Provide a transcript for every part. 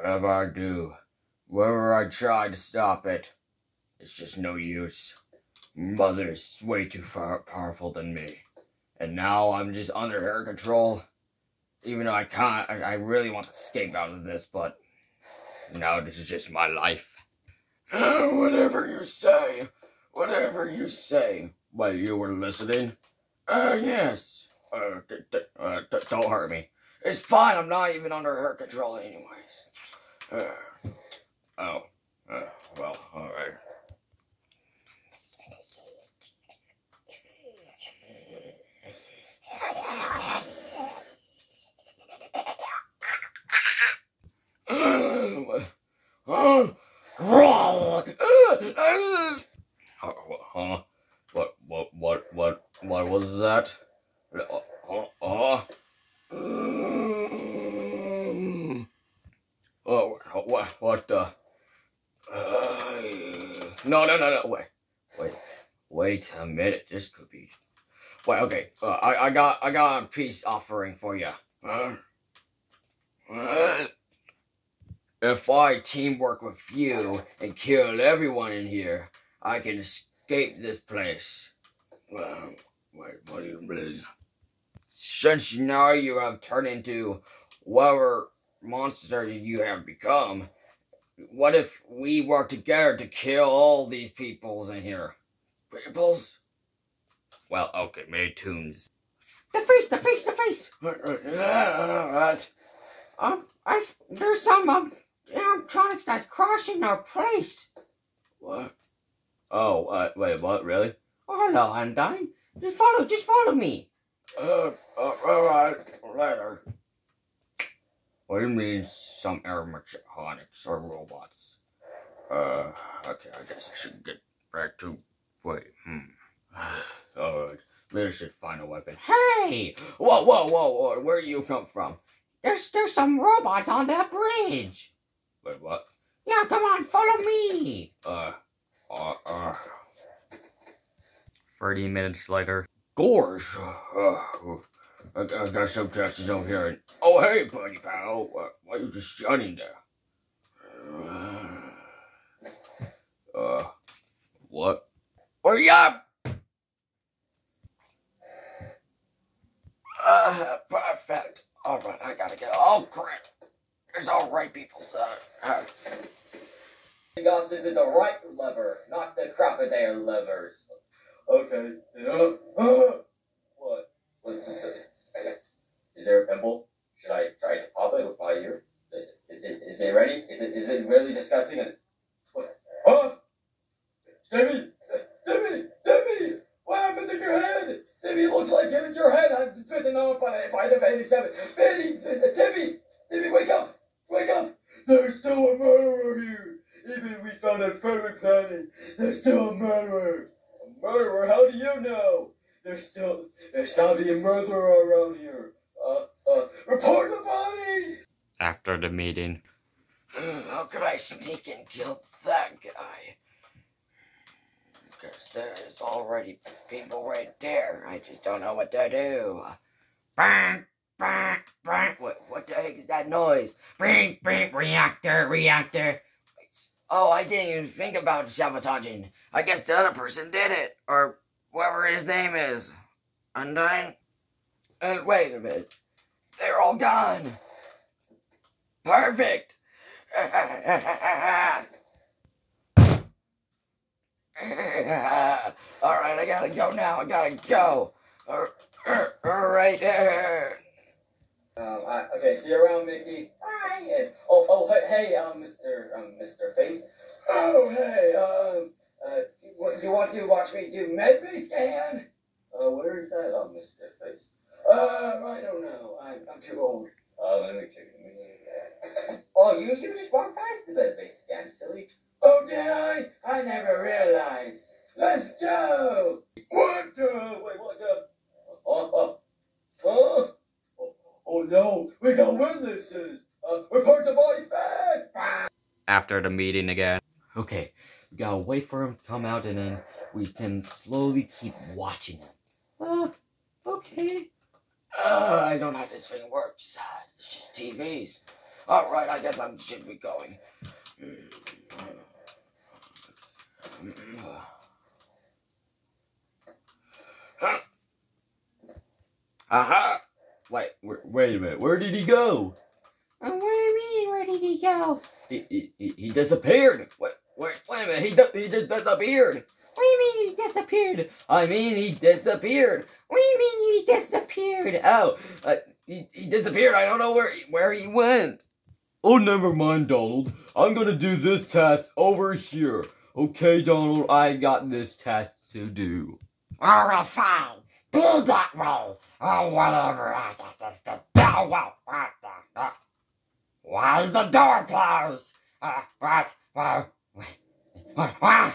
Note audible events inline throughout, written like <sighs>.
whatever I do, wherever I try to stop it, it's just no use. Mother's way too far powerful than me. And now I'm just under her control. Even though I can't, I, I really want to escape out of this, but now this is just my life. <sighs> Whatever you say, whatever you say. While you were listening? Uh, yes. Uh, uh, don't hurt me. It's fine, I'm not even under her control anyways. Uh, oh. Uh, well, alright. Uh, uh, Huh? What, what, what, what, what was that? Uh, uh, oh, what, what the? Uh, no, no, no, wait, wait, wait a minute. This could be. Wait, okay. Uh, I, I got, I got a peace offering for you. Uh, if I teamwork with you and kill everyone in here, I can escape this place. Well, wait, what do you mean? Since now you have turned into whatever monster you have become, what if we work together to kill all these peoples in here? Peoples? Well, okay, maybe tunes. The face, the face, the face. What? Um, I there's some um animatronics that's crashing our place. What? Oh, uh, wait, what? Really? Oh, hello, Undyne. Just follow, just follow me. Uh, uh, alright, later. What do you mean some animatronics or robots? Uh, okay, I guess I should get back to, wait, hmm. Alright, maybe I should find a weapon. Hey, Whoa, whoa, whoa, whoa, where do you come from? there's there's some robots on that bridge. Wait, what? Yeah, come on, follow me. Uh, uh, uh. 30 minutes later. Gorge. Uh, I, I got some justice over here. Oh, hey, buddy pal. Why, why you just standing there? <sighs> Uh, what? Hurry up! Uh, perfect. All right, I gotta go. Oh, crap. It's all right, people. Uh, uh, Gus is it the right lever, not the crocodile levers. Okay. Yeah. Uh, <gasps> what? Is there a pimple? Should I try to pop it with my ear? Is, it ready? Is it is it really disgusting? And? Oh, Timmy, Timmy, Timmy! What happened to your head? Timmy, it looks like Timmy, your head has been bitten off by a bite of 87. Timmy, Timmy, Timmy, wake up! Wake up! There's still a murderer here! Even we found a family planning. There's still a murderer. A murderer? How do you know? There's still there's gotta be a murderer around here. Uh, uh, report the body. After the meeting. How could I sneak and kill that guy? Because there's already people right there. I just don't know what to do. Bang, bang, bang. What, what the heck is that noise? Bang, bang, reactor, reactor. Oh, I didn't even think about sabotaging. I guess the other person did it. Or whatever his name is. Undyne? And wait a minute. They're all gone. Perfect. <laughs> All right, I gotta go now. I gotta go. All right. Um, I, okay, see you around, Mickey. Yeah. Oh, oh, hey, um, Mr. Um, Mr. Face. Oh, hey, um, uh, you, you want to watch me do medbay scan? Uh, where is that? Oh, Mr. Face. Uh, I don't know. I, I'm too old. Uh, let me check. Me. <laughs> Oh, you, you just walked past the medbay scan, silly. Oh, did I? I never realized. Let's go. What the? Wait, what the? Oh, oh, oh. Oh no, we got witnesses! Uh, report the body fast! After the meeting again. Okay, we gotta wait for him to come out, and then we can slowly keep watching him. Uh. I don't know how this thing works. Uh, it's just TVs. All right, I guess I should be going. Aha! Wait, wait, wait a minute. Where did he go? Uh, what do you mean? Where did he go? He he, he, he disappeared. Wait, wait, wait a minute. He he just disappeared. What do you mean he disappeared? I mean, he disappeared. What do you mean he disappeared? Oh, uh, he, he disappeared. I don't know where he, where he went. Oh, never mind, Donald. I'm gonna do this task over here. Okay, Donald, I got this task to do. All right, fine. Be that way. Oh, whatever. I got this to do. What? What the? Uh, why is the door closed? Uh, what? What? What? What?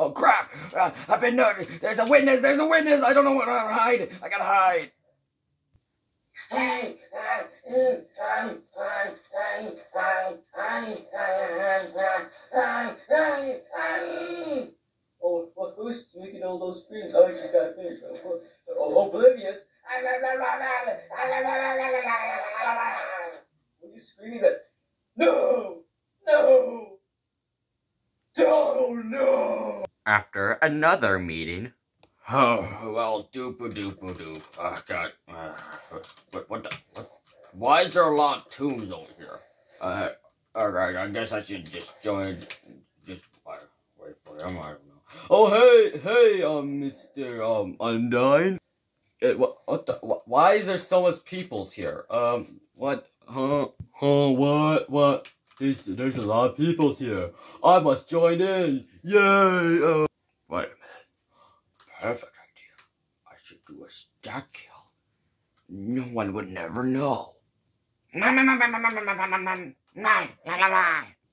Oh crap! Uh, I've been uh, there's a witness. There's a witness. I don't know where to hide. I gotta hide. Oh, what, who's making all those screams? Alex has got finished. Oh, oh, oblivious. What are you screaming at? No! No! Don't! No! After another meeting, Oh well, doopa doopa doop. Oh god. Uh, what what the? What? Why is there a lot of tombs over here? Uh, alright. I guess I should just join. Just wait, wait for him. I don't know. Oh hey hey um Mister um Undyne. Uh, what what the? Wh- why is there so much peoples here? Um what? Huh? Huh? What? What? There's there's a lot of peoples here. I must join in. Yay! Oh. Wait a minute. Perfect idea. I should do a stack kill. No one would never know.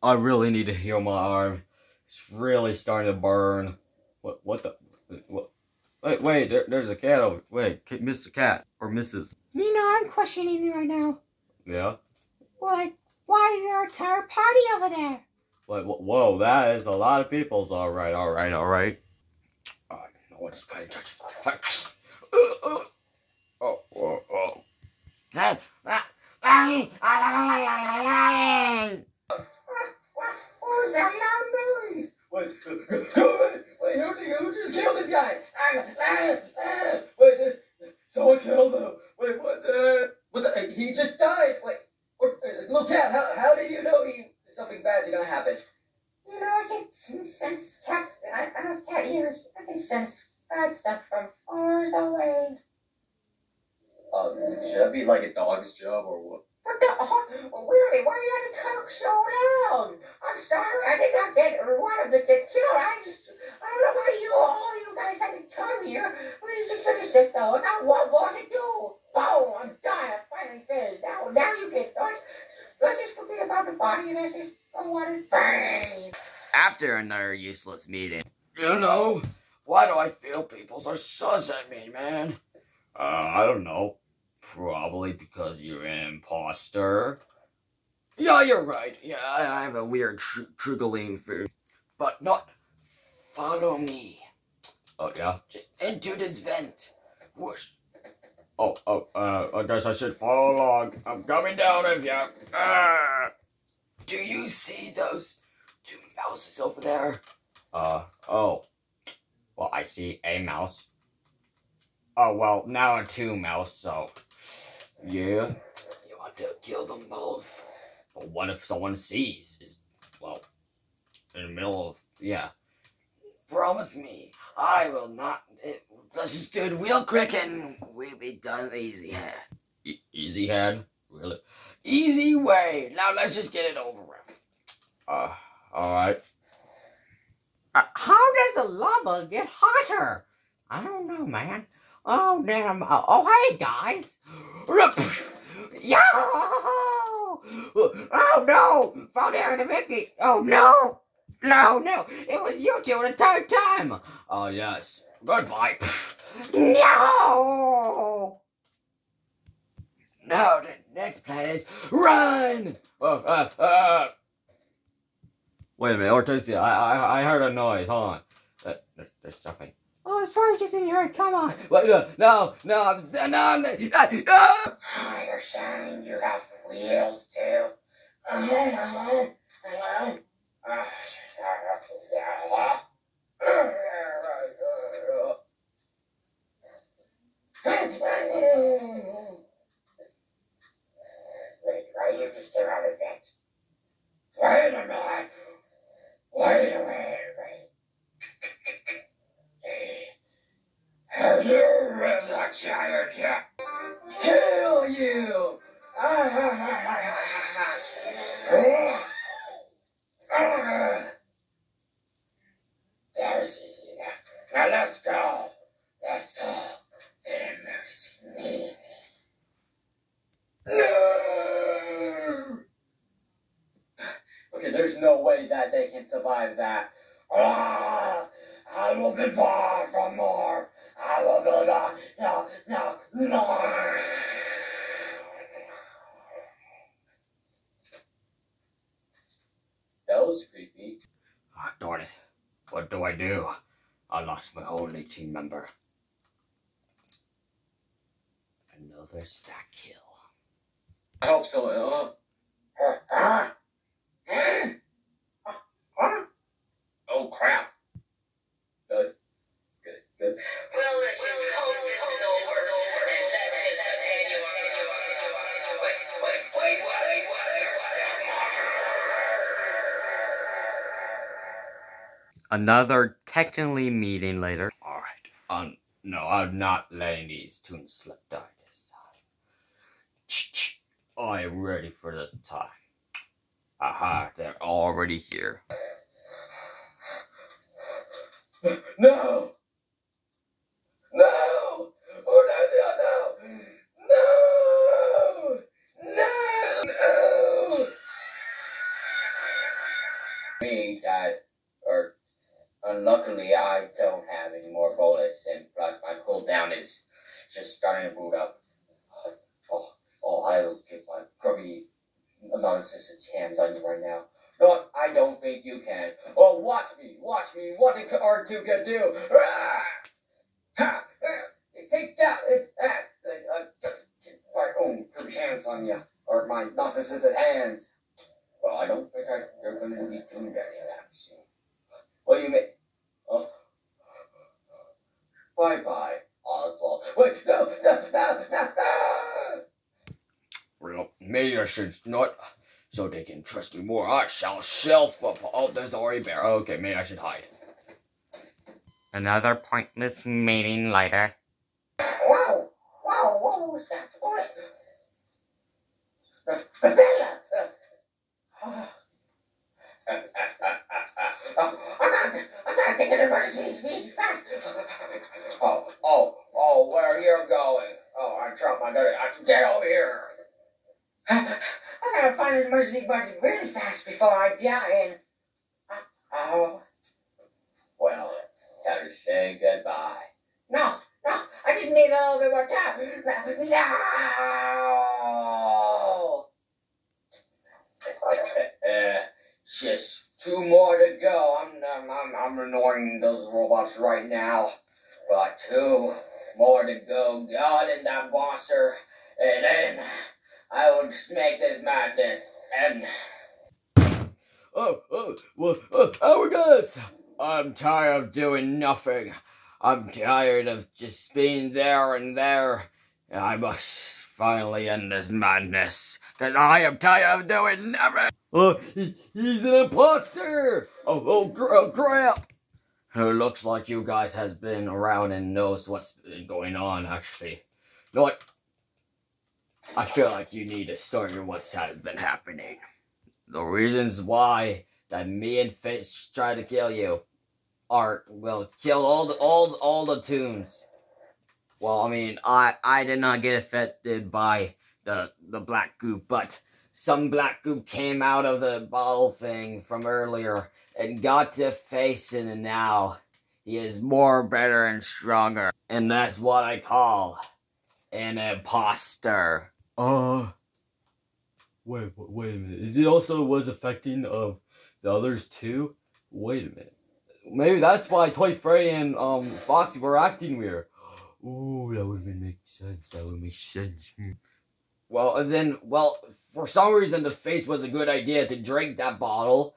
I really need to heal my arm. It's really starting to burn. What? What the? What? Wait, wait. There, there's a cat over. Wait, Mr. Cat or Mrs. You know, I'm questioning you right now. Yeah. What? why is there a entire party over there? Wh- Whoa, that is a lot of people's. All right. All right. All right. Oh, no one's paying attention. Uh, uh. Oh, oh, oh. Hey, ah, ay, ay, ay, ay, ay, ay, ay. What? What was that loud noise? Wait, go away! Wait, who, did- who just killed this guy? Ah, ah, ah. Wait, uh, someone killed him. Wait, what the? What the? He just died. Wait, or, uh, little cat, how, how did you know he something bad's gonna happen? You know, I can sense, sense cat. I, I have cat ears. I can sense bad stuff from far away. Um, should that be like a dog's job or what? What the? Oh, really? Why do you have to talk so loud? I'm sorry. I did not get or want him to get killed. I just, I don't know why you all you guys had to come here. We just finished this though. and Now what more to do? Boom! I'm done. I'm finally finished. Now, now you get. Let's, let's just forget about the body and let's just go on and burn. after another useless meeting, You know, why do I feel people are sus at me, man? Uh, I don't know. Probably because you're an imposter. Yeah, you're right. Yeah, I I have a weird tr- trickling fear. But not. Follow me. Oh, yeah? J- Into this vent. Whoosh. Oh, oh, uh, I guess I should follow along. I'm coming down with you. Ah! Do you see those two mouses over there? Uh, oh. Well, I see a mouse. Oh, well, now a two mouse, so. Yeah. You want to kill them both. But what if someone sees? Is, well, in the middle of. Yeah. Promise me, I will not. It, let's just do it real quick and we'll be done easy head. E- easy head? Really? Easy way. Now let's just get it over with. Uh, alright. Uh, how does the lava get hotter? I don't know, man. Oh, damn. Uh, oh, hey, guys. Yo! Oh, no! Found Aaron and Mickey. Oh, no! No, no, it was you two the entire time. Oh, yes. Goodbye. No. Now the next plan is run. Oh, uh, uh. Wait a minute, Ortesia, I, I, I heard a noise. Hold on. Uh, there- there's something. Oh, it's probably just in your Come on. Wait, no, no, no, I'm, s- no, no, no! Oh, you're saying you have wheels too? Uh-huh, uh-huh, uh-huh. Uh, Wait, why you just came out of that? Wait a minute. Wait a minute, wait. Have you read that giant yet? Kill you! That they can survive that. Ah, I will be back for more. I will be back. No, no, no. That was creepy. Ah, darn it. What do I do? I lost my only team member. Another stack kill. I hope so. Uh, Ah, ah. Ah. oh crap. Good. Good. Good. Well, let's just hope this is over, and let's just continue on. Wait, wait, wait, wait, Another technically meeting later. Alright. Um, no, I'm not letting these tunes slip die this time. Ch-ch. I am ready for this time. Aha, they're already here. No! No! Oh, no, no, no! No! No! No! Me, that, or, unluckily, I don't have any more bullets, and plus my cooldown is just starting to boot up. Oh, oh, I will get my grubby nonsense hands on you right now. No, I don't think you can. Oh, watch me, watch me. What the R2 can do. Ah! Ah! Take that. Uh, ah! Uh, my own hands on you. Or my narcissistic hands. Well, I don't think I, you're going to be doing that soon. What do you mean? Oh. Bye-bye, Oswald. Wait, no, no, no, no, no! Well, maybe I should not, so they can trust me more. I shall shelf up. Oh, there's already bear. Okay, maybe I should hide. Another pointless meeting later. Whoa! Whoa! What was that? What? Bella! I gotta, get to the emergency speed fast. Oh, oh, oh, where are you're going? Oh, I dropped my gun. I can get over here. <laughs> I gotta find an emergency button really fast before I die. And oh Well, time to say goodbye. no, no! I just need a little bit more time. No! Uh, <laughs> just two more to go. I'm, I'm, I'm, I'm annoying those robots right now. But two more to go. God and that bosser. And then I will just make this madness. And Oh, oh, well, oh, hourglass! I'm tired of doing nothing. I'm tired of just being there and there. I must finally end this madness. Cause I am tired of doing nothing. Oh, he, he's an imposter! Oh, oh, oh, crap! Who looks like you guys has been around and knows what's been going on, actually. You know what? I feel like you need to start your what's has been happening. The reasons why that me and Fish tried to kill you are will kill all the all all the tunes. Well, I mean, I I did not get affected by the the black goop, but some black goop came out of the bottle thing from earlier, and got to face and now he is more better and stronger. And that's what I call an imposter. Uh, wait, wait, a minute. Is it also was affecting of the others too? Wait a minute. Maybe that's why Toy Freddy and um Foxy were acting weird. Ooh, that would make sense. That would make sense. Hmm. Well, and then, well, for some reason, the face was a good idea to drink that bottle,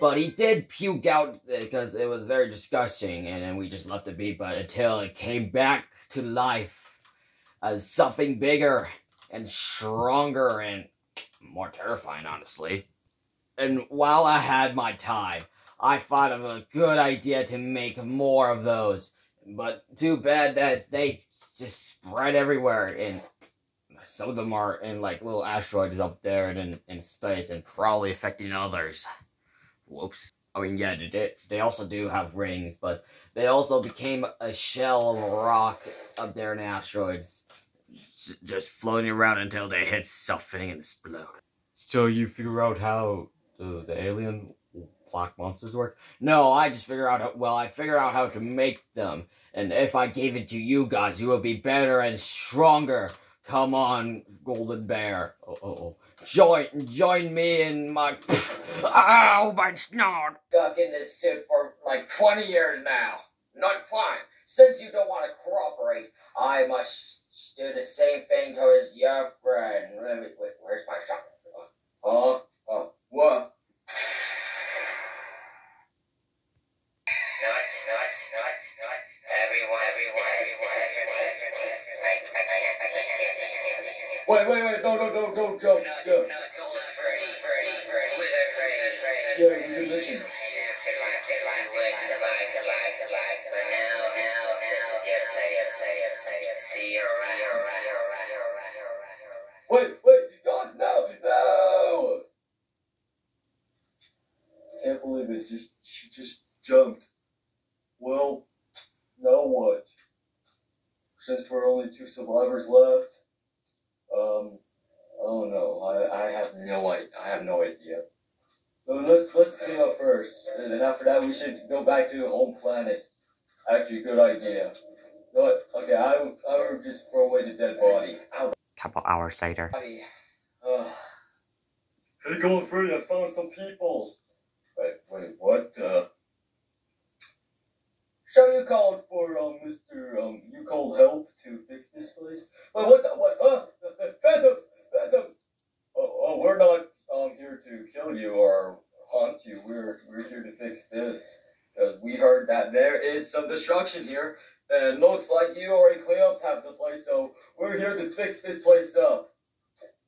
but he did puke out because it was very disgusting, and then we just left it be. But until it came back to life as something bigger and stronger and more terrifying, honestly. And while I had my time, I thought of a good idea to make more of those. But too bad that they just spread everywhere and some of them are in like little asteroids up there and in, in space and probably affecting others. Whoops. I mean, yeah, they, they also do have rings, but they also became a shell of a rock up there in asteroids. Just floating around until they hit something and explode. So you figure out how the, the alien black monsters work? No, I just figure out, how, well, I figure out how to make them. And if I gave it to you guys, you would be better and stronger. Come on, Golden Bear. Oh, oh, oh. Join, join me in my. Ow, my snot. Stuck in this suit for like 20 years now. Not fine. Since you don't want to cooperate, I must do the same thing towards your friend. Wait, wait, wait, where's my shot? Huh? Oh, what? Not, not, not, not. Everyone, everyone, everyone, Wait, wait, wait, no, no, no, don't jump. No, Yeah. no, don't let Freddy, Freddy, Freddy. Her, Freddy, Freddy. Yeah, you Can't believe it. Just she just jumped. Well, now what? Since we're only two survivors left, um, I don't know. I, I have no idea. I have no idea. So let's let's clean up first, and then after that we should go back to home planet. Actually, good idea. But okay, I I would just throw away the dead body. Ow. Couple hours later. Uh, <sighs> hey, Golden Freddy, I found some people. Wait, wait, what? Uh. So you called for um, Mr. Um, you called help to fix this place? Wait, what? The, what? Uh, phantoms, phantoms. Oh, oh, we're not um here to kill you or haunt you. We're we're here to fix this. Cause we heard that there is some destruction here, and looks like you already cleaned up half the place. So we're here to fix this place up.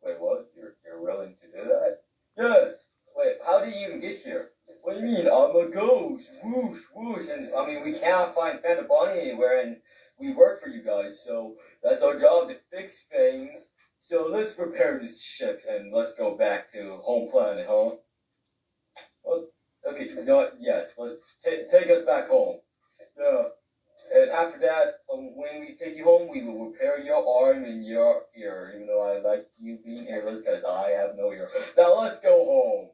Wait, what? You're, you're willing to do that? Yes. Wait, how did you even get here? What do you mean? I'm a ghost. Whoosh, whoosh. And, I we cannot find Phantom Bonnie anywhere, and we work for you guys, so that's our job to fix things. So let's repair this ship, and let's go back to home planet, huh? Well, okay, you know what? Yes, but ta- take us back home. Yeah. And after that, um, when we take you home, we will repair your arm and your ear. Even though I like you being earless, because I have no ear. Now let's go home.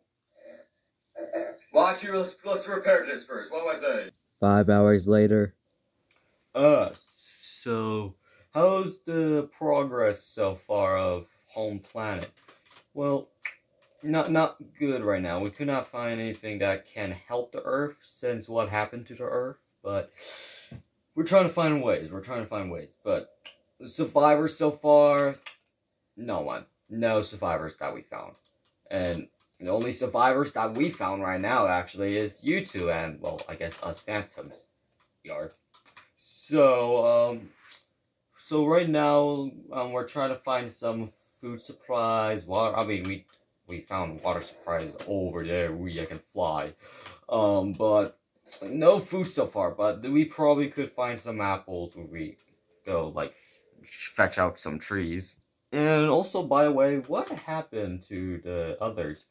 Well, actually, let's let's repair this first. What am I saying? Five hours later. Uh, so how's the progress so far of Home Planet? Well, not not good right now. We could not find anything that can help the Earth since what happened to the Earth, but we're trying to find ways. We're trying to find ways, but survivors so far, no one, no survivors that we found, and the only survivors that we found right now actually is you two and well, I guess us phantoms. Yard. So um so right now um we're trying to find some food supplies, water I mean we we found water supplies over there we I can fly. Um but no food so far, but we probably could find some apples when we go like fetch out some trees. And also by the way, what happened to the others?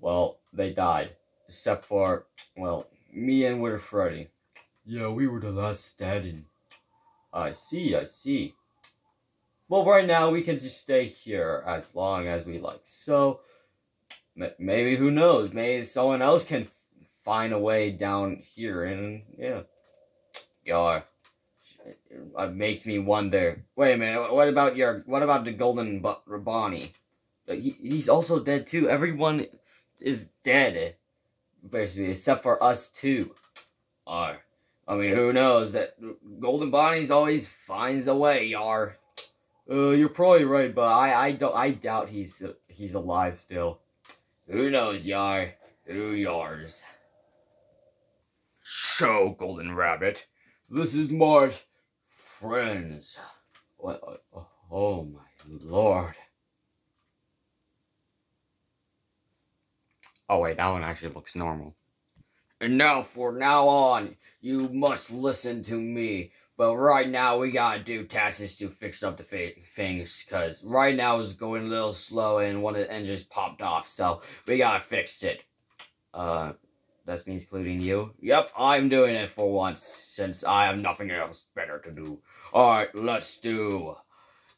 Well, they died. Except for, well, me and Winter Freddy. Yeah, we were the last standing. I see, I see. Well, right now we can just stay here as long as we like. So, m- maybe, who knows? Maybe someone else can find a way down here, and yeah, yeah. It makes me wonder. Wait a minute. What about your? What about the golden Bonnie? Uh, He, he's also dead too. Everyone is dead, basically, except for us two. are. I mean, who knows? That Golden Bonnie's always finds a way, yar. Uh, you're probably right, but I, I don't, I doubt he's, uh, he's alive still. Who knows, yar? Who yars? So, Golden Rabbit, this is my friends. What? Oh my lord! Oh wait, that one actually looks normal. And now, for now on, you must listen to me. But right now, we gotta do tasks to fix up the things, cause right now it's going a little slow and one of the engines popped off, so we gotta fix it. Uh, that means including you? Yep, I'm doing it for once, since I have nothing else better to do. Alright, let's do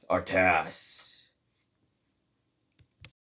our tasks.